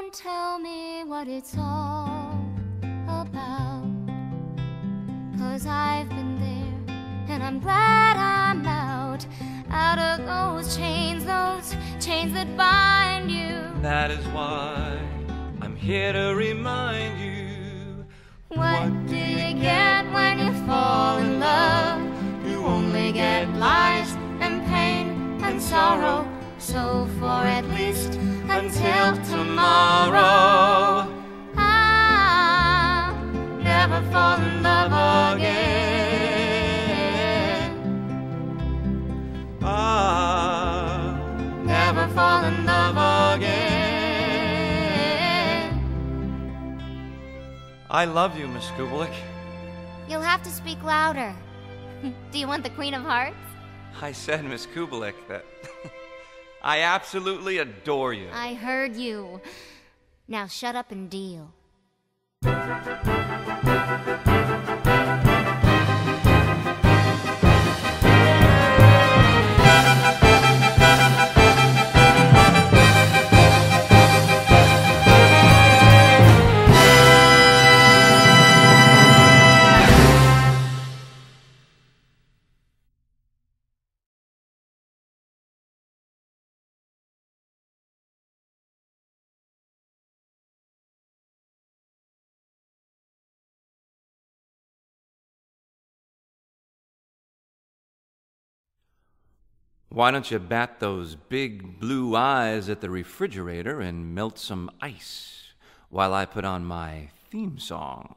Don't tell me what it's all about. Cause I've been there and I'm glad I'm out. Out of those chains, those chains that bind you. That is why I'm here to remind you. What do you get when you fall for at least until tomorrow, I'll never fall in love again. Ah, Never fall in love again. I love you, Miss Kubelik. You'll have to speak louder. Do you want the Queen of Hearts? I said, Miss Kubelik, that I absolutely adore you. I heard you. Now shut up and deal. Why don't you bat those big blue eyes at the refrigerator and melt some ice while I put on my theme song?